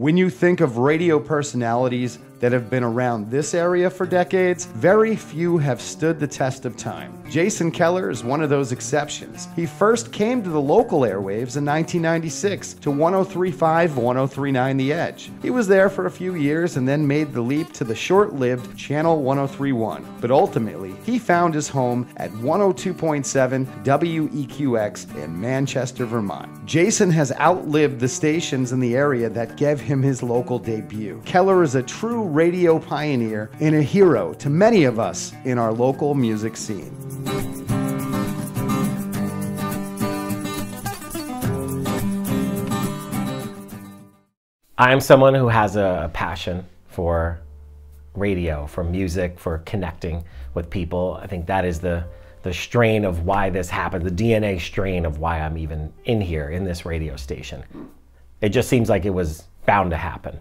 When you think of radio personalities that have been around this area for decades, very few have stood the test of time. Jason Keller is one of those exceptions. He first came to the local airwaves in 1996 to 1035 1039 The Edge. He was there for a few years and then made the leap to the short lived Channel 1031. But ultimately, he found his home at 102.7 WEQX in Manchester, Vermont. Jason has outlived the stations in the area that gave him his local debut. Keller is a true radio pioneer and a hero to many of us in our local music scene. I'm someone who has a passion for radio, for music, for connecting with people. I think that is the the strain of why this happened, the DNA strain of why I'm even in here in this radio station. It just seems like it was bound to happen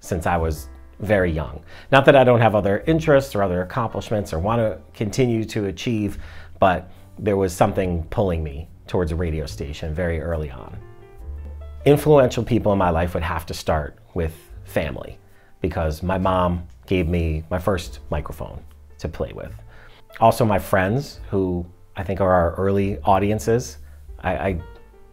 since I was very young. Not that I don't have other interests or other accomplishments or want to continue to achieve, but there was something pulling me towards a radio station very early on. Influential people in my life would have to start with family because my mom gave me my first microphone to play with. Also my friends who I think are our early audiences. I, I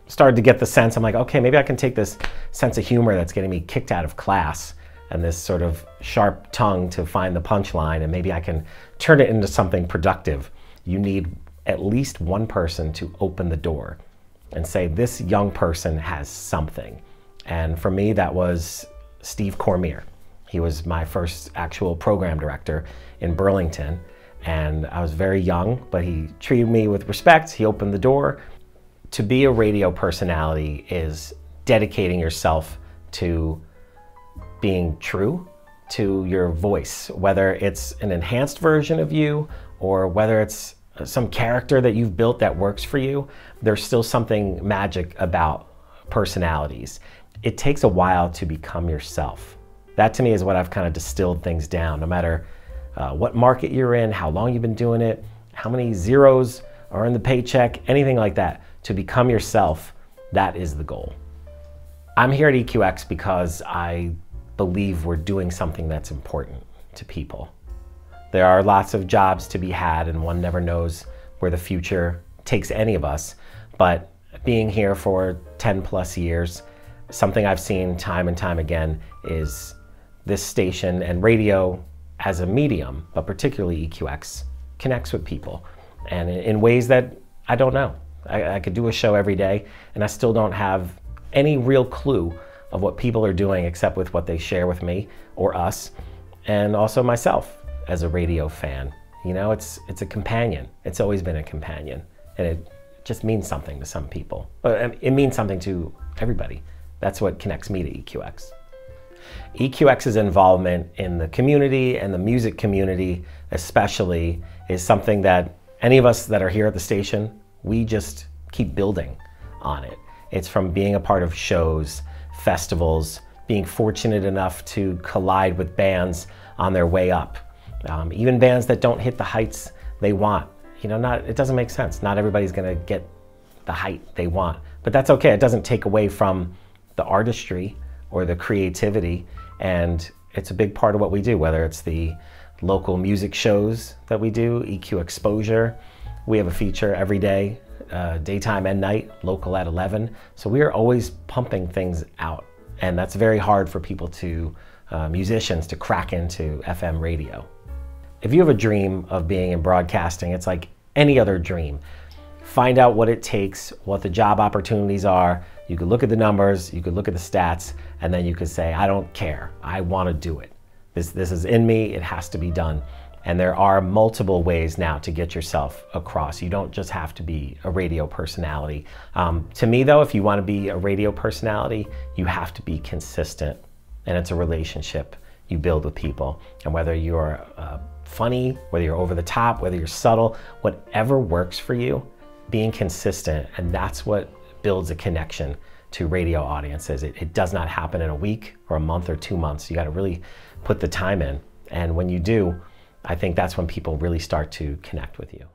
started to get the sense, I'm like, okay, maybe I can take this sense of humor that's getting me kicked out of class and this sort of sharp tongue to find the punchline, and maybe I can turn it into something productive. You need at least one person to open the door and say, this young person has something. And for me, that was Steve Cormier. He was my first actual program director in Burlington. And I was very young, but he treated me with respect. He opened the door. To be a radio personality is dedicating yourself to being true to your voice, whether it's an enhanced version of you or whether it's some character that you've built that works for you, there's still something magic about personalities. It takes a while to become yourself. That to me is what I've kind of distilled things down. No matter uh, what market you're in, how long you've been doing it, how many zeros are in the paycheck, anything like that, to become yourself, that is the goal. I'm here at EQX because I believe we're doing something that's important to people. There are lots of jobs to be had, and one never knows where the future takes any of us. But being here for 10 plus years, something I've seen time and time again is this station and radio as a medium, but particularly EQX, connects with people and in ways that I don't know. I, I could do a show every day and I still don't have any real clue of what people are doing except with what they share with me or us, and also myself as a radio fan. You know, it's, it's a companion. It's always been a companion, and it just means something to some people. But um, it means something to everybody. That's what connects me to EQX. EQX's involvement in the community and the music community especially is something that any of us that are here at the station, we just keep building on it. It's from being a part of shows festivals, being fortunate enough to collide with bands on their way up. Um, even bands that don't hit the heights they want. You know, not it doesn't make sense. Not everybody's gonna get the height they want. But that's okay. It doesn't take away from the artistry or the creativity. And it's a big part of what we do, whether it's the local music shows that we do, EQXposure. We have a feature every day uh, daytime and night, local at 11. So we are always pumping things out. And that's very hard for people to, uh, musicians to crack into FM radio. If you have a dream of being in broadcasting, it's like any other dream. Find out what it takes, what the job opportunities are. You could look at the numbers, you could look at the stats, and then you could say, I don't care. I want to do it. This, this is in me, it has to be done. And there are multiple ways now to get yourself across. You don't just have to be a radio personality. Um, to me, though, if you want to be a radio personality, you have to be consistent. And it's a relationship you build with people. And whether you're uh, funny, whether you're over the top, whether you're subtle, whatever works for you, being consistent. And that's what builds a connection to radio audiences. It, it does not happen in a week or a month or two months. You got to really put the time in. And when you do, I think that's when people really start to connect with you.